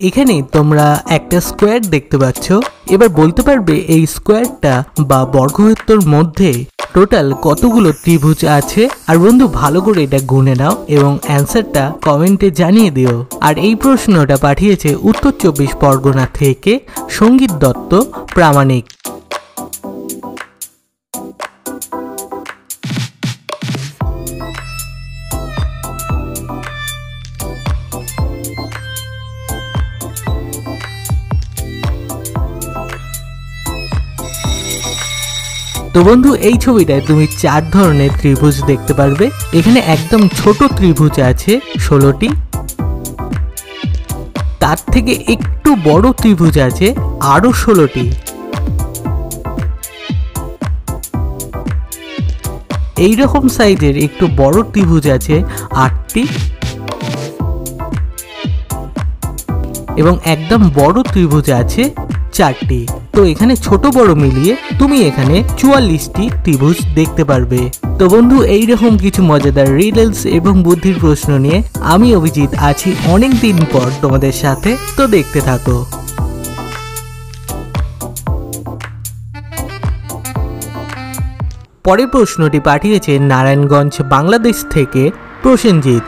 এখানে তোমরা একটা স্কোয়ার দেখতে পাচ্ছ। এবার বলতে পারবে এই স্কোয়ারটা বা বর্গক্ষেত্রর মধ্যে টোটাল কতগুলো ত্রিভুজ আছে। আর বন্ধু, ভালো করে এটা গুনে নাও এবং অ্যান্সারটা কমেন্টে জানিয়ে দিও। আর এই প্রশ্নটা পাঠিয়েছে উত্তর চব্বিশ পরগনা থেকে সংগীত দত্ত, প্রামাণিক। তো বন্ধু, এই ছবিটায় তুমি চার ধরনের ত্রিভুজ দেখতে পারবে। এখানে একদম ছোট ত্রিভুজ আছে ষোলোটি। তার থেকে একটু বড় ত্রিভুজ আছে আরও ষোলোটি। এই রকম সাইজের একটু বড় ত্রিভুজ আছে আটটি। এবং একদম বড় ত্রিভুজ আছে চারটি। তো এখানে ছোট বড় মিলিয়ে তুমি এখানে চুয়াল্লিশটি ত্রিভুজ দেখতে পারবে। তো বন্ধু, এইরকম কিছু মজাদার রিডলস এবং বুদ্ধির প্রশ্ন নিয়ে আমি, অভিজিৎ, আছি অনেক দিন পর তোমাদের সাথে। তো দেখতে থাকো। পরের প্রশ্নটি পাঠিয়েছে নারায়ণগঞ্জ, বাংলাদেশ থেকে প্রসেনজিৎ।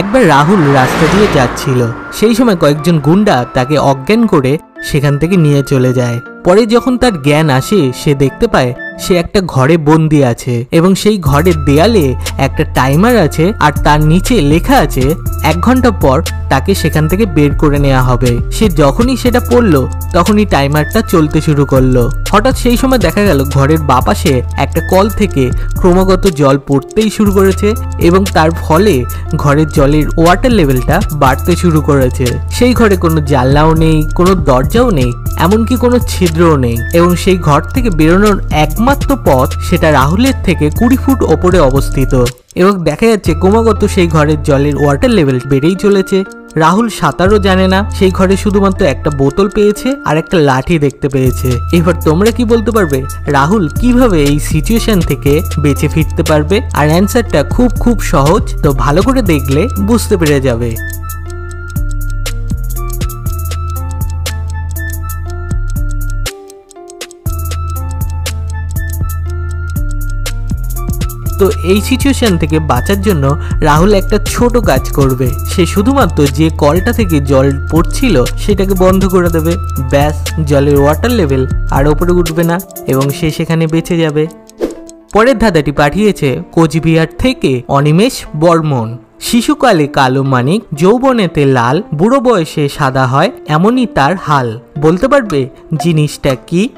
একবার রাহুল রাস্তা দিয়ে যাচ্ছিল। সেই সময় কয়েকজন গুন্ডা তাকে অজ্ঞান করে সেখান থেকে নিয়ে চলে যায়। পরে যখন তার জ্ঞান আসে সে দেখতে পায় সে একটা ঘরে বন্দি আছে এবং সেই ঘরের দেয়ালে একটা টাইমার আছে আর তার নিচে লেখা আছে, এক ঘণ্টা পর তাকে সেখান থেকে বের করে নেওয়া হবে। সে যখনই সেটা পড়ল, তখনই টাইমারটা চলতে শুরু করল। হঠাৎ সেই সময় দেখা গেল ঘরের বাপাশে একটা কল থেকে ক্রমাগত জল পড়তেই শুরু করেছে এবং তার ফলে ঘরের জলের ওয়াটার লেভেলটা বাড়তে শুরু করেছে। সেই ঘরে কোনো জানলাও নেই, কোনো দরজাও নেই, এমনকি কোনো ছিদ্রও নেই এবং সেই ঘর থেকে বেরোনোর একমাত্র পথ সেটা রাহুলের থেকে কুড়ি ফুট ওপরে অবস্থিত এবং দেখা যাচ্ছে ক্রমাগত সেই ঘরের জলের ওয়াটার লেভেল বেড়েই চলেছে। রাহুল সাঁতারও জানে না, সেই ঘরে শুধুমাত্র একটা বোতল পেয়েছে আর একটা লাঠি দেখতে পেয়েছে। এবার তোমরা কি বলতে পারবে? রাহুল কীভাবে এই সিচুয়েশন থেকে বেঁচে ফিরতে পারবে? আর অ্যান্সারটা খুব খুব সহজ, তো ভালো করে দেখলে বুঝতে পেরে যাবে। তো এই সিচুয়েশন থেকে বাঁচার জন্য রাহুল একটা ছোট কাজ করবে। সে শুধুমাত্র যে কলটা থেকে জল পড়ছিল সেটাকে বন্ধ করে দেবে। ব্যাস, জলের ওয়াটার লেভেল আর ওপরে উঠবে না এবং সে সেখানে বেঁচে যাবে। পরের ধাঁধাটি পাঠিয়েছে কোচবিহার থেকে অনিমেষ বর্মন। শিশুকালে কালো মানিক, যৌবনেতে লাল, বুড়ো বয়সে সাদা হয়, এমনই তার হাল। বলতে পারবে, জিনিসটা কি?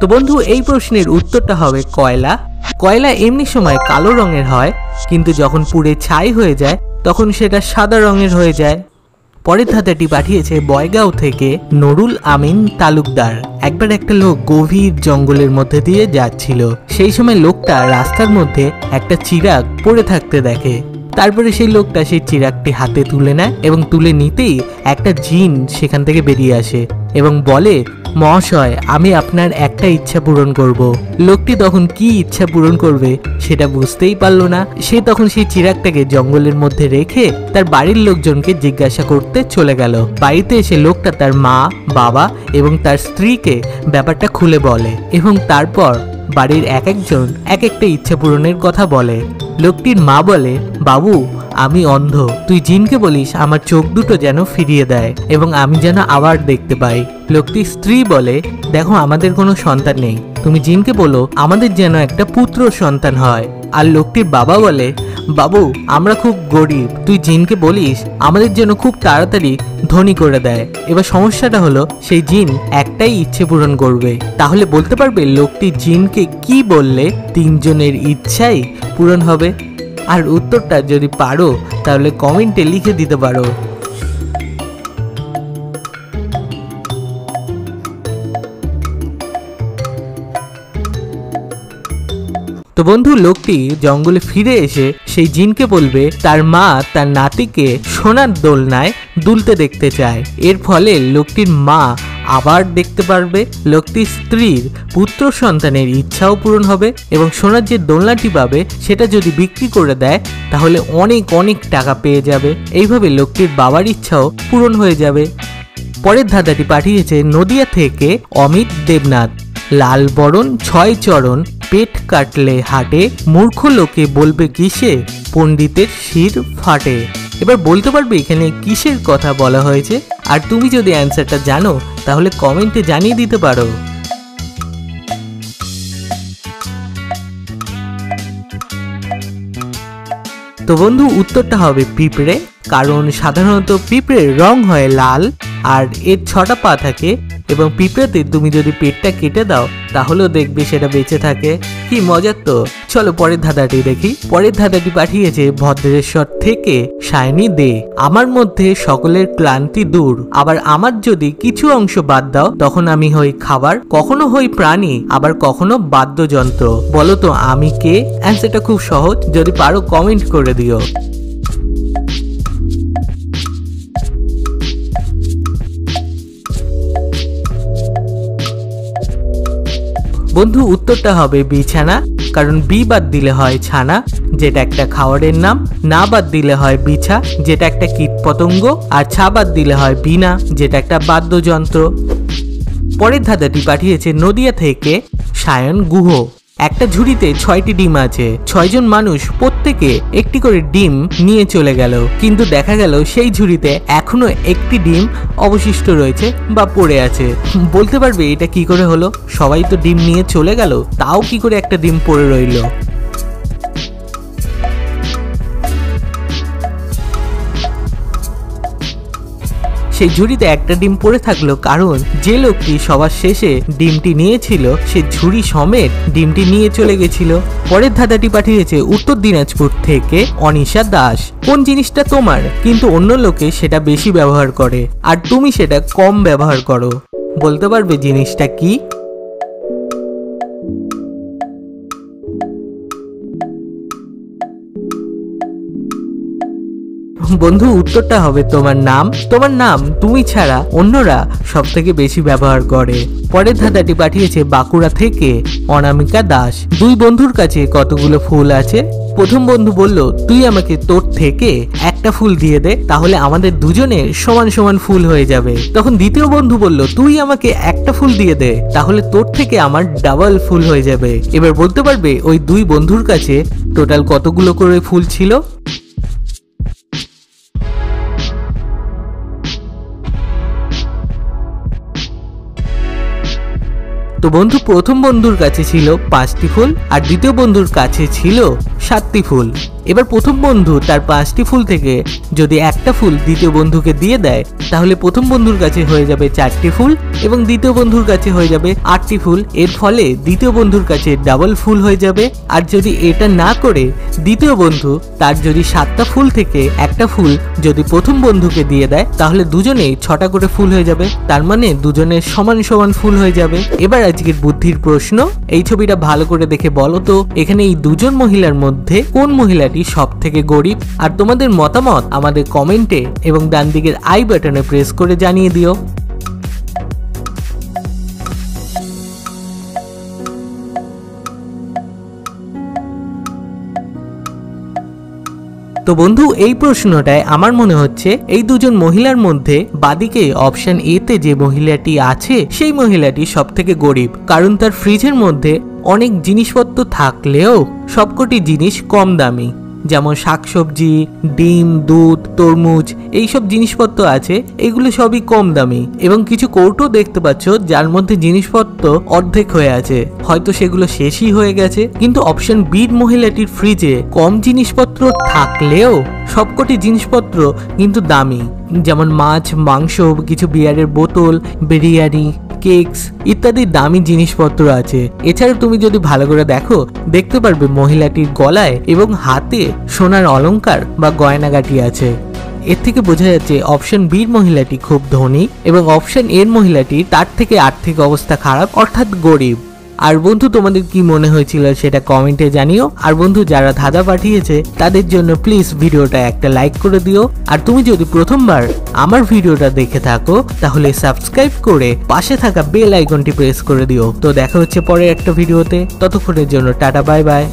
তো বন্ধু, এই প্রশ্নের উত্তরটা হবে কয়লা। কয়লা এমনি সময় কালো রঙের হয়, কিন্তু যখন পুড়ে ছাই হয়ে যায়, তখন সেটা সাদা রঙের হয়ে যায়। পরের ধাঁধাটি পাঠিয়েছে বয়গাঁও থেকে নুরুল আমিন তালুকদার। একবার একটা লোক গভীর জঙ্গলের মধ্যে দিয়ে যাচ্ছিল। সেই সময় লোকটা রাস্তার মধ্যে একটা চিরাগ পড়ে থাকতে দেখে। তারপরে সেই লোকটা সেই চিরাগটি হাতে তুলে নেয় এবং তুলে নিতেই একটা জিন সেখান থেকে বেরিয়ে আসে এবং বলে মহাশয়, আমি আপনার একটা ইচ্ছা পূরণ করব। লোকটি তখন কি ইচ্ছা পূরণ করবে সেটা বুঝতেই পারল না। সে তখন সেই চিরাগটাকে জঙ্গলের মধ্যে রেখে তার বাড়ির লোকজনকে জিজ্ঞাসা করতে চলে গেল। বাড়িতে এসে লোকটা তার মা, বাবা এবং তার স্ত্রীকে ব্যাপারটা খুলে বলে এবং তারপর বাড়ির এক একজন এক একটা ইচ্ছা পূরণের কথা বলে। লোকটির মা বলে, বাবু আমি অন্ধ। তুই জিনকে বলিস, আমার চোখ দুটো যেন ফিরিয়ে দেয় এবং আমি যেন আবার দেখতে পাই। লোকটির স্ত্রী বলে, দেখো, আমাদের কোনো সন্তান নেই। তুমি জিনকে বলো, আমাদের যেন একটা পুত্র সন্তান হয়। আর লোকটির বাবা বলে, বাবু, আমরা খুব গরিব। তুই জিনকে বলিস, আমাদের জন্য খুব তাড়াতাড়ি ধনী করে দেয়। এবার সমস্যাটা হলো, সেই জিন একটাই ইচ্ছে পূরণ করবে। তাহলে বলতে পারবে, লোকটি জিনকে কি বললে তিনজনের ইচ্ছাই পূরণ হবে? আর উত্তরটা যদি পারো তাহলে কমেন্টে লিখে দিতে পারো। তো বন্ধু, লোকটি জঙ্গলে ফিরে এসে সেই জিনকে বলবে, তার মা তার নাতিকে সোনার দোলনায় দুলতে দেখতে চায়। এর ফলে লোকটির মা আবার দেখতে পারবে, লোকটির স্ত্রীর পুত্র সন্তানের ইচ্ছাও পূরণ হবে এবং সোনার যে দোলনাটি পাবে, সেটা যদি বিক্রি করে দেয়, তাহলে অনেক অনেক টাকা পেয়ে যাবে। এইভাবে লোকটির বাবার ইচ্ছাও পূরণ হয়ে যাবে। পরের ধাঁধাটি পাঠিয়েছে নদিয়া থেকে অমিত দেবনাথ। লাল বরণ ছয় চরণ পেট কাটলে হাটে, মূর্খ লোকে বলবে কিসে? পণ্ডিতের শির ফাটে। এবার বলতে পারবে এখানে কিসের কথা বলা হয়েছে? আর তুমি যদি অ্যান্সারটা জানো, তাহলে কমেন্টে জানিয়ে দিতে পারো। তো বন্ধু, উত্তরটা হবে পিঁপড়ে, কারণ সাধারণত পিঁপড়ের রং হয় লাল, আর এর ছটা পা থাকে এবং পিঁপড়েতে তুমি যদি পেটটা কেটে দাও, তাহলেও দেখবে সেটা বেঁচে থাকে। কি মজার তো। চলো পরের ধাঁধাটি দেখি। পরের ধাঁধাটি পাঠিয়েছে ভদ্রেশ্বর থেকে সায়নী দে। আমার মধ্যে সকলের ক্লান্তি দূর। আবার আমার যদি কিছু অংশ বাদ দাও, তখন আমি হই খাবার, কখনো হই প্রাণী, আবার কখনো বাদ্যযন্ত্র। বলো তো আমি কে? অ্যান্সারটা খুব সহজ। যদি পারো কমেন্ট করে দিও। বন্ধু, উত্তরটা হবে বিছানা কারণ বি বাদ দিলে হয় ছানা, যেটা একটা খাওয়ারের নাম। না বাদ দিলে হয় বিছা, যেটা একটা কীট পতঙ্গ আর ছা বাদ দিলে হয় বিনা, যেটা একটা বাদ্যযন্ত্র। পরের ধাঁধাটি পাঠিয়েছে নদিয়া থেকে সায়ন গুহ। একটা ঝুড়িতে ছয়টি ডিম আছে। ছয়জন মানুষ প্রত্যেকে একটি করে ডিম নিয়ে চলে গেল। কিন্তু দেখা গেল সেই ঝুড়িতে এখনও একটি ডিম অবশিষ্ট রয়েছে বা পড়ে আছে। বলতে পারবে এটা কি করে হলো? সবাই তো ডিম নিয়ে চলে গেল, তাও কি করে একটা ডিম পড়ে রইল? সেই ঝুড়িতে একটা ডিম পড়ে থাকল কারণ যে লোকটি সবার শেষে ডিমটি নিয়েছিল, সে ঝুড়ি সমেত ডিমটি নিয়ে চলে গেছিল। পরের ধাঁধাটি পাঠিয়েছে উত্তর দিনাজপুর থেকে অনিশা দাস। কোন জিনিসটা তোমার? কিন্তু অন্য লোকে সেটা বেশি ব্যবহার করে। আর তুমি সেটা কম ব্যবহার করো। বলতে পারবে জিনিসটা কি? বন্ধু, উত্তরটা হবে তোমার নাম। তোমার নাম তুমি ছাড়া অন্যরা সব থেকে বেশি ব্যবহার করে। পরের ধাঁধাটি পাঠিয়েছে বাঁকুড়া থেকে অনামিকা দাস। দুই বন্ধুর কাছে কতগুলো ফুল আছে? প্রথম বন্ধু বলল, তুই আমাকে তোর থেকে একটা ফুল দিয়ে দে, তাহলে আমাদের দুজনের সমান সমান ফুল হয়ে যাবে। তখন দ্বিতীয় বন্ধু বলল, তুই আমাকে একটা ফুল দিয়ে দে, তাহলে তোর থেকে আমার ডাবল ফুল হয়ে যাবে। এবার বলতে পারবে, ওই দুই বন্ধুর কাছে টোটাল কতগুলো করে ফুল ছিল? তো বন্ধু, প্রথম বন্ধুর কাছে ছিল পাঁচটি ফুল আর দ্বিতীয় বন্ধুর কাছে ছিল সাতটি ফুল। এবার প্রথম বন্ধু তার পাঁচটি ফুল থেকে যদি একটা ফুল দ্বিতীয় বন্ধুকে দিয়ে দেয়, তাহলে প্রথম বন্ধুর কাছে হয়ে যাবে চারটি ফুল এবং দ্বিতীয় বন্ধুর কাছে হয়ে যাবে আটটি ফুল। এর ফলে দ্বিতীয় বন্ধুর কাছে ডাবল ফুল হয়ে যাবে। আর যদি এটা না করে, দ্বিতীয় বন্ধু তার যদি সাতটা ফুল থেকে একটা ফুল যদি প্রথম বন্ধুকে দিয়ে দেয়, তাহলে দুজনেই ছটা করে ফুল হয়ে যাবে। তার মানে দুজনের সমান সমান ফুল হয়ে যাবে। এবার আজকের বুদ্ধির প্রশ্ন, এই ছবিটা ভালো করে দেখে বলো তো, এখানে এই দুজন মহিলার মধ্যে কোন মহিলাটি সব থেকে গরিব। আর তোমাদের মতামত আমাদের কমেন্টে এবং ডান দিকের আই বাটনে প্রেস করে জানিয়ে দিও। তো বন্ধু, এই প্রশ্নটায় আমার মনে হচ্ছে, এই দুজন মহিলার মধ্যে বাদিকে অপশন এ তে যে মহিলাটি আছে, সেই মহিলাটি সব থেকে গরিব। কারণ তার ফ্রিজের মধ্যে অনেক জিনিসপত্র থাকলেও সবকটি জিনিস কম দামি। যেমন শাকসবজি, ডিম, দুধ, তরমুজ, এইসব জিনিসপত্র আছে, এগুলো সবই কম দামি। এবং কিছু কৌটো দেখতে পাচ্ছ, যার মধ্যে জিনিসপত্র অর্ধেক হয়ে আছে। হয়তো সেগুলো শেষই হয়ে গেছে, কিন্তু অপশন বির মহিলাটির ফ্রিজে কম জিনিসপত্র থাকলেও সবকটি জিনিসপত্র কিন্তু দামি। যেমন মাছ, মাংস, কিছু বিয়ারের বোতল, বিরিয়ানি কেকস ইত্যাদি দামি জিনিসপত্র আছে। এছাড়া তুমি যদি ভালো করে দেখো, দেখতে পারবে মহিলাটির গলায় এবং হাতে সোনার অলঙ্কার বা গয়নাগাটি আছে। এর থেকে বোঝা যাচ্ছে অপশন বির মহিলাটি খুব ধনী এবং অপশন এর মহিলাটি তার থেকে আর্থিক অবস্থা খারাপ, অর্থাৎ গরিব। আর বন্ধু, তোমাদের কি মনে হয়েছিল সেটা কমেন্টে জানিও। আর বন্ধু, যারা ধাঁধা পাঠিয়েছে, তাদের জন্য প্লিজ ভিডিওটা একটা লাইক করে দিও। আর তুমি যদি প্রথমবার আমার ভিডিওটা দেখে থাকো, তাহলে সাবস্ক্রাইব করে পাশে থাকা বেল আইকনটি প্রেস করে দিও। তো দেখা হচ্ছে পরের একটা ভিডিওতে। ততক্ষণের জন্য টাটা বাই বাই